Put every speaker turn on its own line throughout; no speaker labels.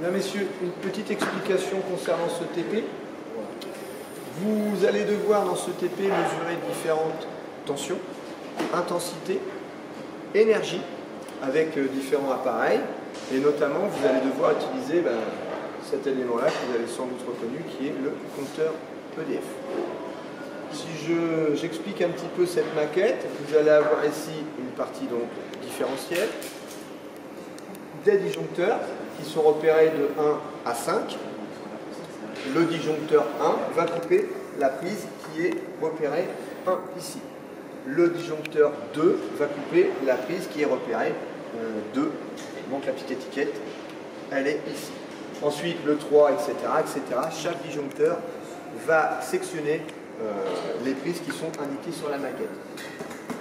Mesdames, Messieurs, une petite explication concernant ce TP. Vous allez devoir dans ce TP mesurer différentes tensions, intensité, énergie avec euh, différents appareils et notamment vous allez devoir utiliser ben, cet élément-là que vous avez sans doute reconnu qui est le compteur EDF. Si j'explique un petit peu cette maquette, vous allez avoir ici une partie donc différentielle, des disjoncteurs qui sont repérés de 1 à 5. Le disjoncteur 1 va couper la prise qui est repérée 1 ici. Le disjoncteur 2 va couper la prise qui est repérée 2. Euh, Donc la petite étiquette, elle est ici. Ensuite le 3, etc. etc. Chaque disjoncteur va sectionner euh, les prises qui sont indiquées sur la maquette.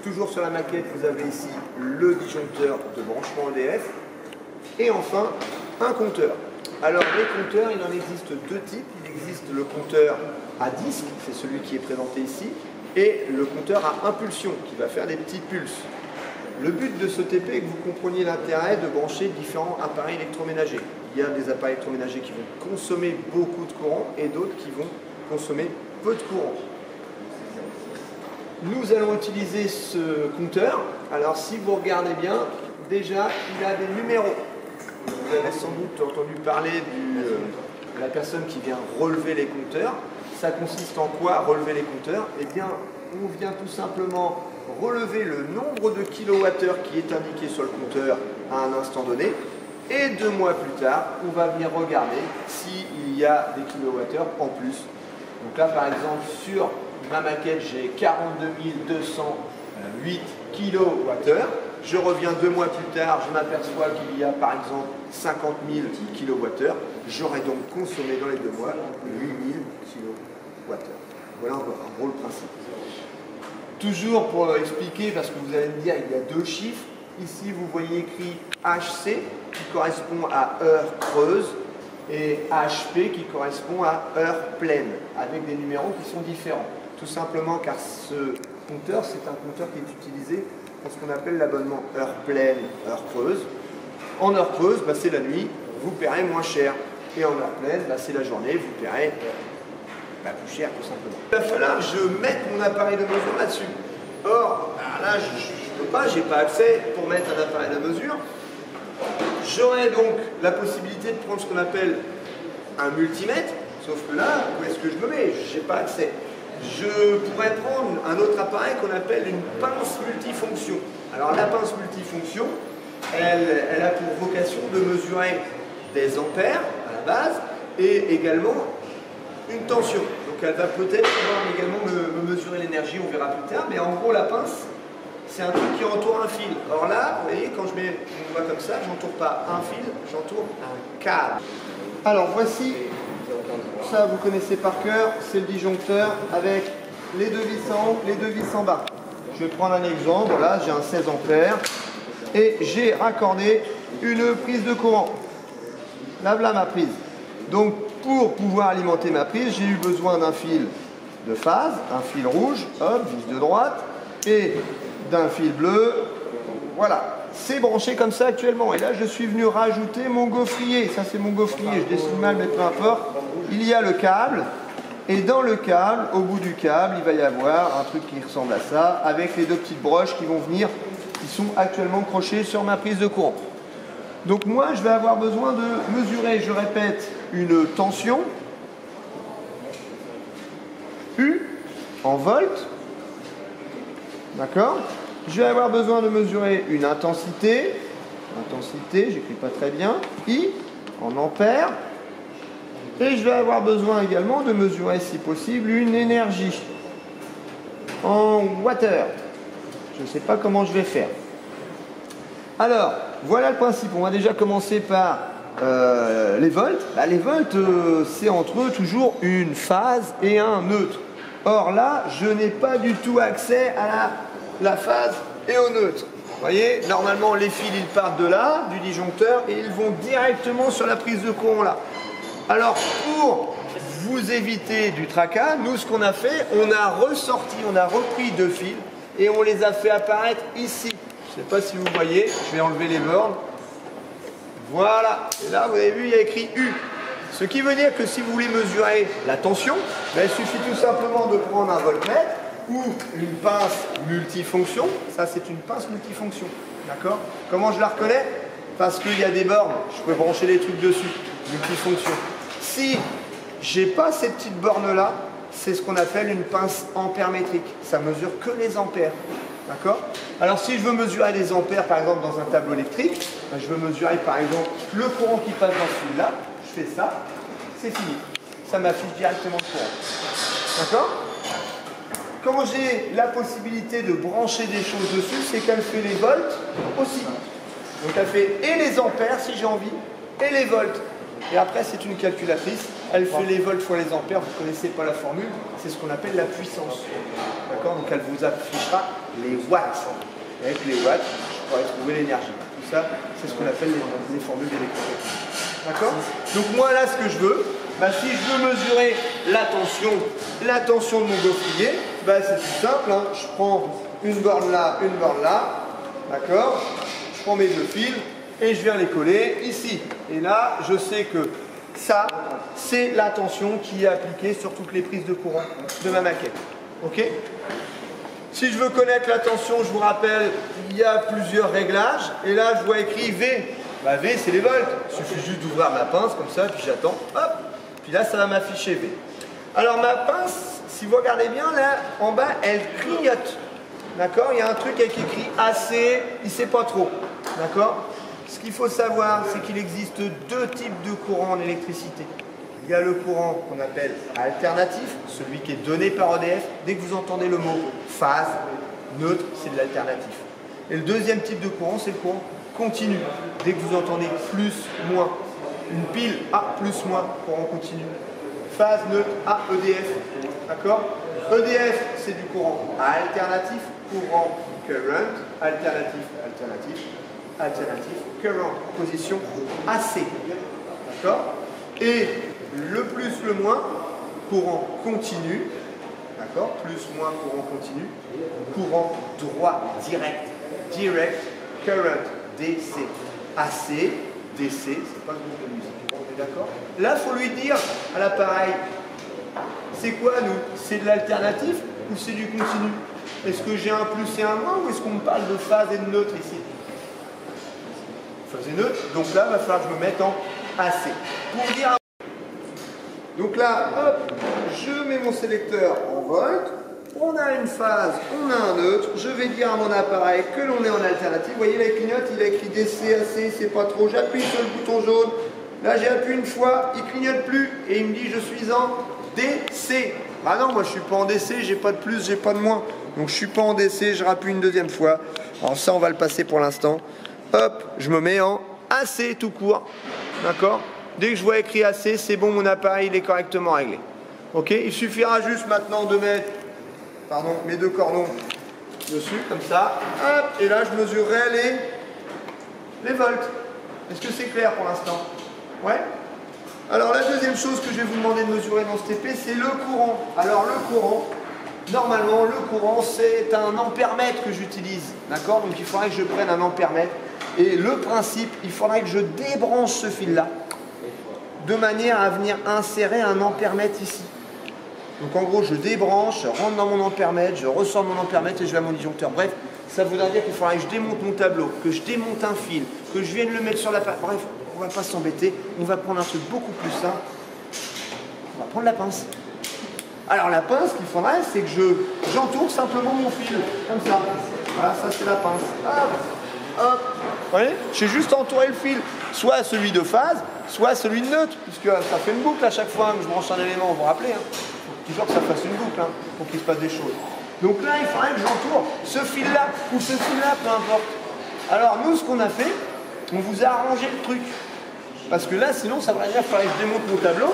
Toujours sur la maquette, vous avez ici le disjoncteur de branchement EDF et enfin un compteur. Alors les compteurs, il en existe deux types. Il existe le compteur à disque, c'est celui qui est présenté ici, et le compteur à impulsion qui va faire des petits pulses. Le but de ce TP est que vous compreniez l'intérêt de brancher différents appareils électroménagers. Il y a des appareils électroménagers qui vont consommer beaucoup de courant et d'autres qui vont consommer peu de courant. Nous allons utiliser ce compteur. Alors si vous regardez bien, déjà il a des numéros. Vous avez sans doute entendu parler de euh, la personne qui vient relever les compteurs. Ça consiste en quoi relever les compteurs? Eh bien, on vient tout simplement relever le nombre de kilowattheures qui est indiqué sur le compteur à un instant donné. Et deux mois plus tard, on va venir regarder s'il y a des kilowattheures en plus. Donc là, par exemple, sur ma maquette, j'ai 42 208 kWh. Je reviens deux mois plus tard, je m'aperçois qu'il y a par exemple 50 000 kWh. J'aurais donc consommé dans les deux mois 8 000 kWh. Voilà un gros principe. Toujours pour expliquer, parce que vous allez me dire, il y a deux chiffres. Ici, vous voyez écrit HC, qui correspond à heure creuse, et HP, qui correspond à heure pleine, avec des numéros qui sont différents. Tout simplement car ce compteur, c'est un compteur qui est utilisé ce qu'on appelle l'abonnement heure pleine, heure creuse. En heure creuse, bah, c'est la nuit, vous paierez moins cher. Et en heure pleine, bah, c'est la journée, vous paierez bah, plus cher tout simplement. Il va falloir que je mette mon appareil de mesure là-dessus. Or, là, je ne peux pas, je n'ai pas accès pour mettre un appareil de mesure. J'aurai donc la possibilité de prendre ce qu'on appelle un multimètre, sauf que là, où est-ce que je me mets? Je n'ai pas accès. Je pourrais prendre un autre appareil qu'on appelle une pince multifonction. Alors la pince multifonction, elle, a pour vocation de mesurer des ampères à la base et également une tension. Donc elle va peut-être pouvoir également me, mesurer l'énergie, on verra plus tard, mais en gros la pince, c'est un truc qui entoure un fil. Or là, vous voyez, quand je mets mon doigt comme ça, j'entoure pas un fil, j'entoure un câble. Alors voici, ça vous connaissez par cœur, c'est le disjoncteur avec les deux vis en haut, les deux vis en bas. Je vais prendre un exemple, là j'ai un 16 ampères et j'ai raccordé une prise de courant. Là voilà ma prise. Donc pour pouvoir alimenter ma prise, j'ai eu besoin d'un fil de phase, un fil rouge, hop, vis de droite, et d'un fil bleu. Voilà, c'est branché comme ça actuellement. Et là, je suis venu rajouter mon gaufrier. Ça, c'est mon gaufrier. Je dessine mal, mais peu importe. Il y a le câble. Et dans le câble, au bout du câble, il va y avoir un truc qui ressemble à ça, avec les deux petites broches qui vont venir, qui sont actuellement crochées sur ma prise de courant. Donc moi, je vais avoir besoin de mesurer, je répète, une tension U en volts. D'accord? Je vais avoir besoin de mesurer une intensité. Intensité, j'écris pas très bien. I en ampères. Et je vais avoir besoin également de mesurer, si possible, une énergie en water. Je ne sais pas comment je vais faire. Alors, voilà le principe. On va déjà commencer par euh, les volts. Bah, les volts, euh, c'est entre eux toujours une phase et un neutre. Or là, je n'ai pas du tout accès à la, phase et au neutre. Vous voyez, normalement, les fils, ils partent de là, du disjoncteur, et ils vont directement sur la prise de courant là. Alors, pour vous éviter du tracas, nous, ce qu'on a fait, on a ressorti, on a repris deux fils, et on les a fait apparaître ici. Je ne sais pas si vous voyez, je vais enlever les bornes. Voilà. Et là, vous avez vu, il y a écrit U. Ce qui veut dire que si vous voulez mesurer la tension, ben, il suffit tout simplement de prendre un voltmètre ou une pince multifonction. Ça, c'est une pince multifonction. D'accord? Comment je la reconnais? Parce qu'il y a des bornes. Je peux brancher des trucs dessus. Multifonction. Si j'ai pas ces petites bornes-là, c'est ce qu'on appelle une pince ampère-métrique. Ça mesure que les ampères. D'accord? Alors si je veux mesurer les ampères, par exemple, dans un tableau électrique, ben, je veux mesurer, par exemple, le courant qui passe dans celui-là. Je fais ça, c'est fini. Ça m'affiche directement le courant. D'accord? Quand j'ai la possibilité de brancher des choses dessus, c'est qu'elle fait les volts aussi. Donc elle fait et les ampères, si j'ai envie, et les volts. Et après, c'est une calculatrice. Elle fait les volts fois les ampères. Vous ne connaissez pas la formule. C'est ce qu'on appelle la puissance. D'accord Donc, elle vous affichera les watts. Et avec les watts, je pourrais trouver l'énergie. Tout ça, c'est ce qu'on appelle les, formules d'électricité. D'accord Donc, moi, là, ce que je veux, bah, si je veux mesurer la tension, la tension de mon gaufrier, bah, c'est tout simple. Hein. Je prends une borne là, une borne là. D'accord Je prends mes deux fils et je viens les coller ici. Et là, je sais que ça, c'est la tension qui est appliquée sur toutes les prises de courant de ma maquette. Ok? Si je veux connaître la tension, je vous rappelle, il y a plusieurs réglages. Et là, je vois écrit V. Bah, v, c'est les volts. Il suffit juste d'ouvrir ma pince comme ça, puis j'attends. Hop Puis là, ça va m'afficher V. Alors, ma pince, si vous regardez bien, là, en bas, elle clignote. D'accord? Il y a un truc avec écrit AC, il ne sait pas trop. D'accord? Ce qu'il faut savoir, c'est qu'il existe deux types de courants en électricité. Il y a le courant qu'on appelle alternatif, celui qui est donné par EDF. Dès que vous entendez le mot phase, neutre, c'est de l'alternatif. Et le deuxième type de courant, c'est le courant continu. Dès que vous entendez plus, moins, une pile A, plus, moins, courant continu. Phase, neutre, A, EDF. D'accord? EDF, c'est du courant alternatif, courant current, alternatif, alternatif alternatif, current, position AC. D'accord Et le plus, le moins, courant continu. D'accord Plus, moins, courant continu. Courant droit, direct. Direct, current, DC. AC, DC, c'est pas le groupe de musique. On est d'accord Là, il faut lui dire à l'appareil, c'est quoi nous? C'est de l'alternatif ou c'est du continu? Est-ce que j'ai un plus et un moins ou est-ce qu'on me parle de phase et de neutre ici? Faisait neutre. Donc là, il va falloir que je me mette en AC. Donc là, hop, je mets mon sélecteur en volt. On a une phase, on a un neutre. Je vais dire à mon appareil que l'on est en alternative. Vous voyez, la clignote, il a écrit DC, AC, c'est pas trop. J'appuie sur le bouton jaune. Là, j'ai appuyé une fois, il clignote plus et il me dit je suis en DC. Ah non, moi je suis pas en DC, j'ai pas de plus, j'ai pas de moins. Donc je suis pas en DC, je rappuie une deuxième fois. Alors ça, on va le passer pour l'instant hop, je me mets en AC tout court. D'accord Dès que je vois écrit AC, c'est bon, mon appareil il est correctement réglé. Ok Il suffira juste maintenant de mettre pardon, mes deux cordons dessus, comme ça. Hop, et là je mesurerai les, les volts. Est-ce que c'est clair pour l'instant Ouais Alors la deuxième chose que je vais vous demander de mesurer dans ce TP, c'est le courant. Alors le courant, normalement le courant c'est un ampère-mètre que j'utilise. D'accord Donc il faudrait que je prenne un ampère-mètre. Et le principe, il faudrait que je débranche ce fil-là de manière à venir insérer un ampèremètre ici. Donc en gros, je débranche, je rentre dans mon ampèremètre, je ressors mon ampèremètre et je vais à mon disjoncteur. Bref, ça voudrait dire qu'il faudrait que je démonte mon tableau, que je démonte un fil, que je vienne le mettre sur la page. Bref, on va pas s'embêter, on va prendre un truc beaucoup plus simple. On va prendre la pince. Alors la pince, ce qu'il faudrait, c'est que je j'entoure simplement mon fil, comme ça. Voilà, ça c'est la pince. Hop, hop, voyez J'ai juste entouré le fil, soit celui de phase, soit celui de neutre, puisque ça fait une boucle à chaque fois que je branche un élément, vous vous rappelez. Hein faut toujours que ça fasse une boucle, hein, pour qu'il se passe des choses. Donc là, il faudrait que j'entoure ce fil-là, ou ce fil-là, peu importe. Alors nous, ce qu'on a fait, on vous a arrangé le truc. Parce que là, sinon, ça voudrait dire que je démonte mon tableau,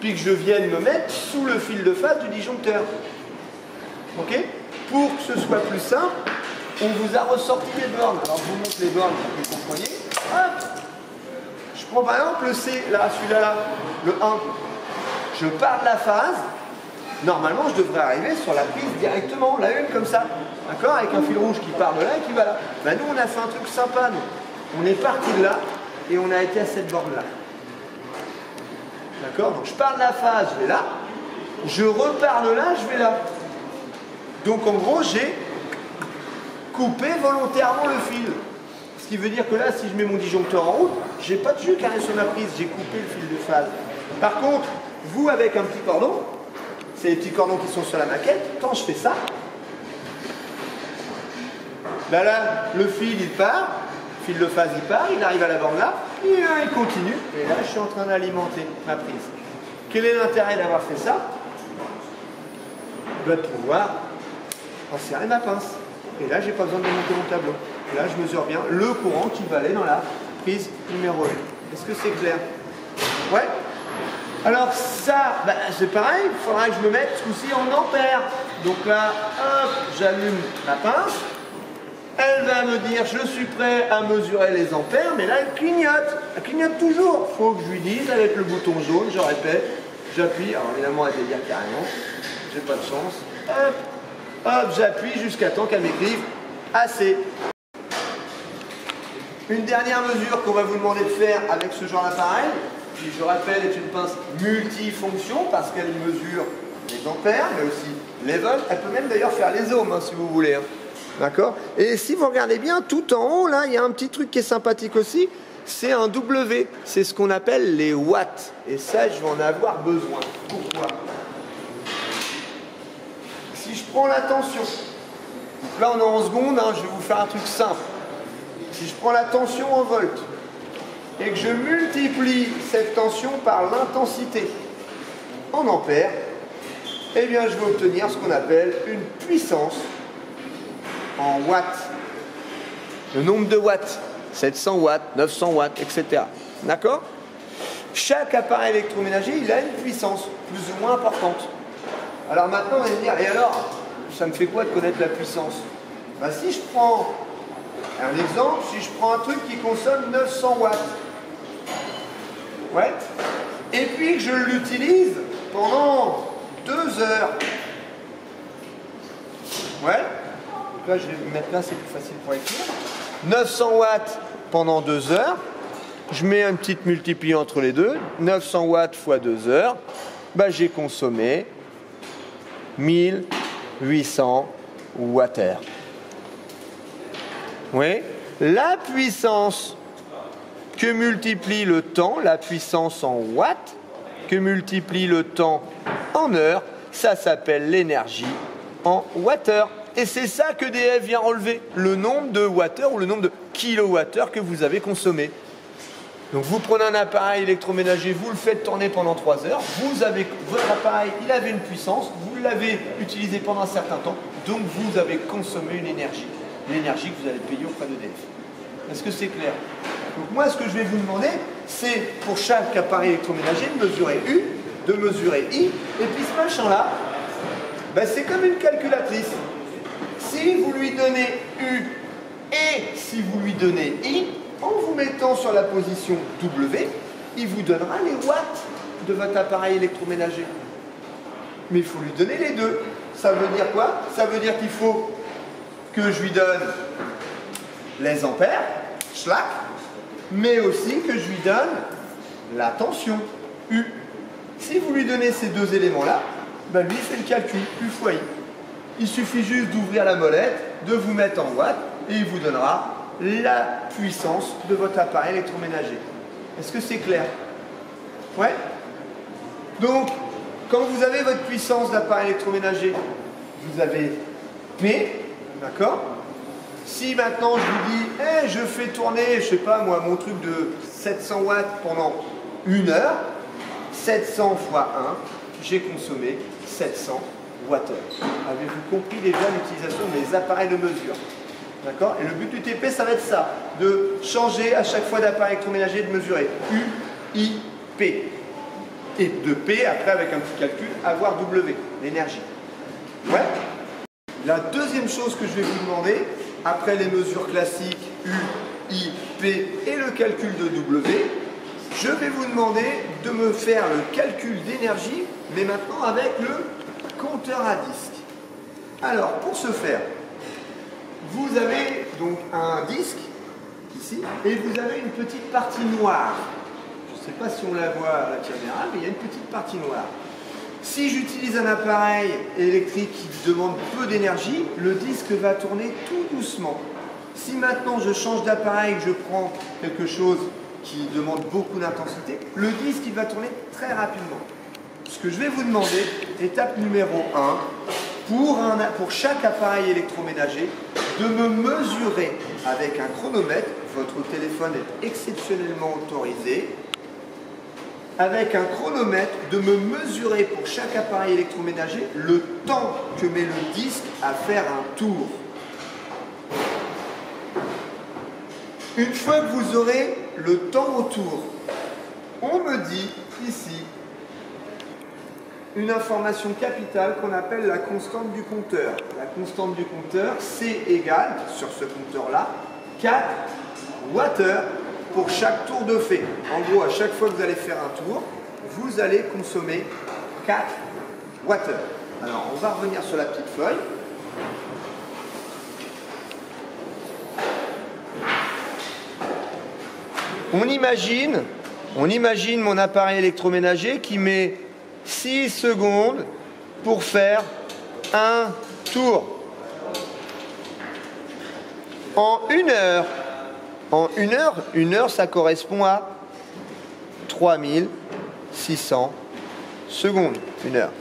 puis que je vienne me mettre sous le fil de phase du disjoncteur. Ok? Pour que ce soit plus simple, on vous a ressorti les bornes. Alors je vous montre les bornes pour que vous compreniez. Hop Je prends par exemple le C, là, celui-là, là, le 1. Je pars de la phase. Normalement, je devrais arriver sur la prise directement, la une comme ça. D'accord? Avec un fil rouge qui part de là et qui va là. Ben, nous, on a fait un truc sympa, nous. On est parti de là et on a été à cette borne-là. D'accord? Donc je pars de la phase, je vais là. Je repars de là, je vais là. Donc en gros, j'ai coupé volontairement le fil. Ce qui veut dire que là, si je mets mon disjoncteur en route, j'ai pas de jus carré sur ma prise, j'ai coupé le fil de phase. Par contre, vous avec un petit cordon, c'est les petits cordons qui sont sur la maquette, quand je fais ça, là, là, le fil il part, le fil de phase il part, il arrive à la borne là, et il continue, et là je suis en train d'alimenter ma prise. Quel est l'intérêt d'avoir fait ça? De pouvoir serrer ma pince. Et là, j'ai pas besoin de monter mon tableau. Là, je mesure bien le courant qui va aller dans la prise numéro 1. Est-ce que c'est clair? Ouais Alors ça, bah, c'est pareil, il faudra que je me mette ce en ampères. Donc là, hop, j'allume ma pince. Elle va me dire, je suis prêt à mesurer les ampères, mais là, elle clignote. Elle clignote toujours. Il faut que je lui dise, avec le bouton jaune, je répète, j'appuie. Alors évidemment, elle va dire carrément, j'ai pas de chance. Hop, Hop, j'appuie jusqu'à temps qu'elle m'écrive assez. Une dernière mesure qu'on va vous demander de faire avec ce genre d'appareil, qui je rappelle est une pince multifonction parce qu'elle mesure les ampères, mais aussi les volts. Elle peut même d'ailleurs faire les ohms hein, si vous voulez. Hein. D'accord? Et si vous regardez bien, tout en haut, là, il y a un petit truc qui est sympathique aussi. C'est un W. C'est ce qu'on appelle les watts. Et ça, je vais en avoir besoin. Pourquoi? Prends la tension, là on est en secondes, hein, je vais vous faire un truc simple. Si je prends la tension en volts et que je multiplie cette tension par l'intensité en ampères, eh bien je vais obtenir ce qu'on appelle une puissance en watts. Le nombre de watts, 700 watts, 900 watts, etc. D'accord? Chaque appareil électroménager, il a une puissance plus ou moins importante. Alors maintenant, on va dire, et alors, ça me fait quoi de connaître la puissance? Ben, Si je prends un exemple, si je prends un truc qui consomme 900 watts, ouais, et puis que je l'utilise pendant deux heures, ouais, là je vais me mettre là, c'est plus facile pour écrire, 900 watts pendant deux heures, je mets un petit multiplié entre les deux, 900 watts fois deux heures, bah, j'ai consommé 1800 watts. Oui, la puissance que multiplie le temps, la puissance en watts, que multiplie le temps en heures, ça s'appelle l'énergie en wattheures. Et c'est ça que DF vient relever, le nombre de wattheures ou le nombre de kilowattheures que vous avez consommé. Donc vous prenez un appareil électroménager, vous le faites tourner pendant 3 heures, vous avez votre appareil, il avait une puissance, vous l'avez utilisé pendant un certain temps, donc vous avez consommé une énergie, l'énergie que vous allez payer auprès d'EDF. Est-ce que c'est clair? Donc moi ce que je vais vous demander, c'est pour chaque appareil électroménager de mesurer U, de mesurer I, et puis ce machin-là, ben, c'est comme une calculatrice. Si vous lui donnez U et si vous lui donnez I, en vous mettant sur la position W, il vous donnera les watts de votre appareil électroménager. Mais il faut lui donner les deux. Ça veut dire quoi? Ça veut dire qu'il faut que je lui donne les ampères, schlack, mais aussi que je lui donne la tension, U. Si vous lui donnez ces deux éléments-là, ben lui fait le calcul, U fois I. Il suffit juste d'ouvrir la molette, de vous mettre en watts, et il vous donnera la puissance de votre appareil électroménager. Est-ce que c'est clair? Ouais? Donc, quand vous avez votre puissance d'appareil électroménager, vous avez P, d'accord? Si maintenant je vous dis, hey, je fais tourner, je sais pas moi, mon truc de 700 watts pendant une heure, 700 fois 1, j'ai consommé 700 watts Avez-vous compris déjà l'utilisation des appareils de mesure? D'accord Et le but du TP, ça va être ça, de changer à chaque fois d'appareil électroménager, de mesurer U, I, P. Et de P, après, avec un petit calcul, avoir W, l'énergie. Ouais La deuxième chose que je vais vous demander, après les mesures classiques U, I, P et le calcul de W, je vais vous demander de me faire le calcul d'énergie, mais maintenant avec le compteur à disque. Alors, pour ce faire, vous avez donc un disque ici, et vous avez une petite partie noire. Je ne sais pas si on la voit à la caméra, mais il y a une petite partie noire. Si j'utilise un appareil électrique qui demande peu d'énergie, le disque va tourner tout doucement. Si maintenant je change d'appareil, je prends quelque chose qui demande beaucoup d'intensité, le disque va tourner très rapidement. Ce que je vais vous demander, étape numéro 1, pour, pour chaque appareil électroménager, de me mesurer avec un chronomètre, votre téléphone est exceptionnellement autorisé, avec un chronomètre, de me mesurer pour chaque appareil électroménager le temps que met le disque à faire un tour. Une fois que vous aurez le temps autour, on me dit ici une information capitale qu'on appelle la constante du compteur. La constante du compteur, c'est égal, sur ce compteur-là, 4 Wh pour chaque tour de fait. En gros, à chaque fois que vous allez faire un tour, vous allez consommer 4 Wh. Alors, on va revenir sur la petite feuille. On imagine, on imagine mon appareil électroménager qui met 6 secondes pour faire un tour. En une heure, en une heure, une heure, ça correspond à 3600 secondes. Une heure.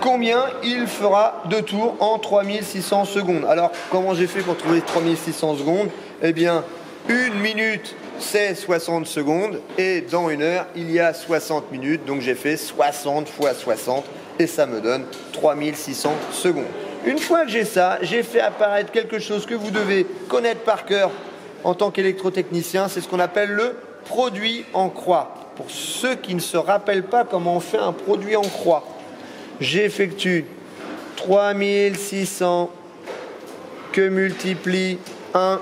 Combien il fera de tours en 3600 secondes? Alors, comment j'ai fait pour trouver 3600 secondes? Eh bien, une minute, c'est 60 secondes. Et dans une heure, il y a 60 minutes. Donc, j'ai fait 60 fois 60. Et ça me donne 3600 secondes. Une fois que j'ai ça, j'ai fait apparaître quelque chose que vous devez connaître par cœur en tant qu'électrotechnicien, c'est ce qu'on appelle le produit en croix. Pour ceux qui ne se rappellent pas comment on fait un produit en croix, j'effectue 3600 que multiplie 1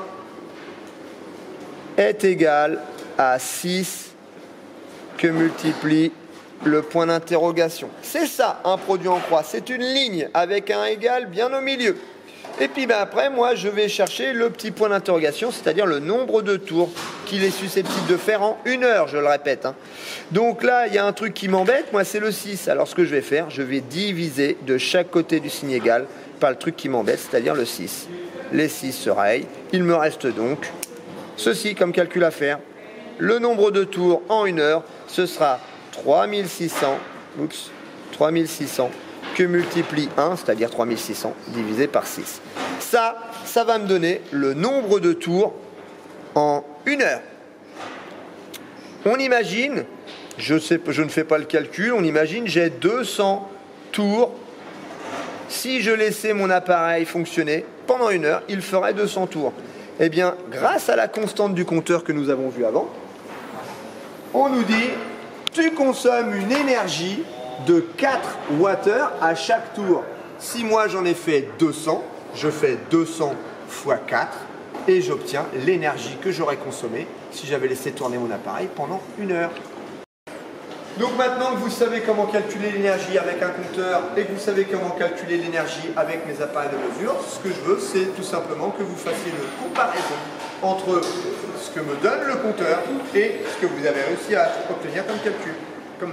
est égal à 6 que multiplie le point d'interrogation. C'est ça un produit en croix, c'est une ligne avec un égal bien au milieu. Et puis ben, après, moi, je vais chercher le petit point d'interrogation, c'est-à-dire le nombre de tours qu'il est susceptible de faire en une heure, je le répète. Hein. Donc là, il y a un truc qui m'embête, moi, c'est le 6. Alors ce que je vais faire, je vais diviser de chaque côté du signe égal par le truc qui m'embête, c'est-à-dire le 6. Les 6 se rayent. Il me reste donc ceci comme calcul à faire. Le nombre de tours en une heure, ce sera 3600. Oups, 3600 que multiplie 1, c'est-à-dire 3600, divisé par 6. Ça, ça va me donner le nombre de tours en une heure. On imagine, je, je ne fais pas le calcul, on imagine j'ai 200 tours. Si je laissais mon appareil fonctionner pendant une heure, il ferait 200 tours. Eh bien, grâce à la constante du compteur que nous avons vu avant, on nous dit, tu consommes une énergie de 4 Wh à chaque tour. Si moi j'en ai fait 200, je fais 200 fois 4 et j'obtiens l'énergie que j'aurais consommée si j'avais laissé tourner mon appareil pendant une heure. Donc maintenant que vous savez comment calculer l'énergie avec un compteur et que vous savez comment calculer l'énergie avec mes appareils de mesure, ce que je veux, c'est tout simplement que vous fassiez une comparaison entre ce que me donne le compteur et ce que vous avez réussi à obtenir comme calcul. Comme